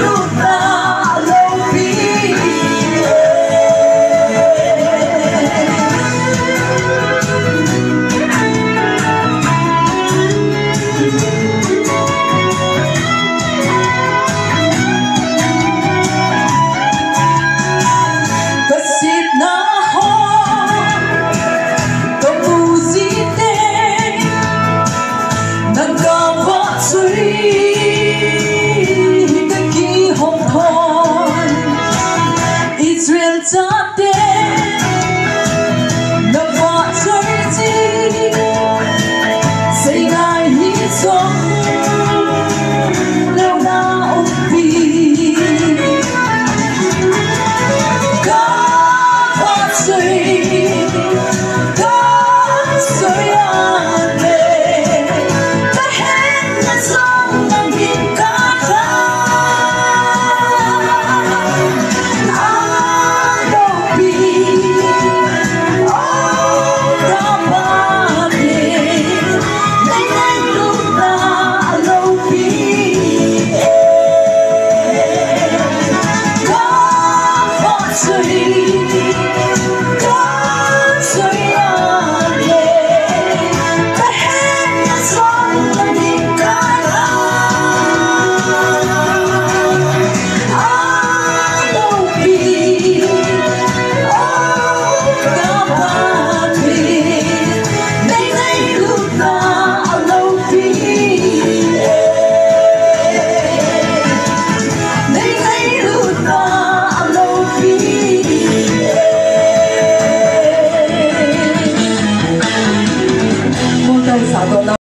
you love.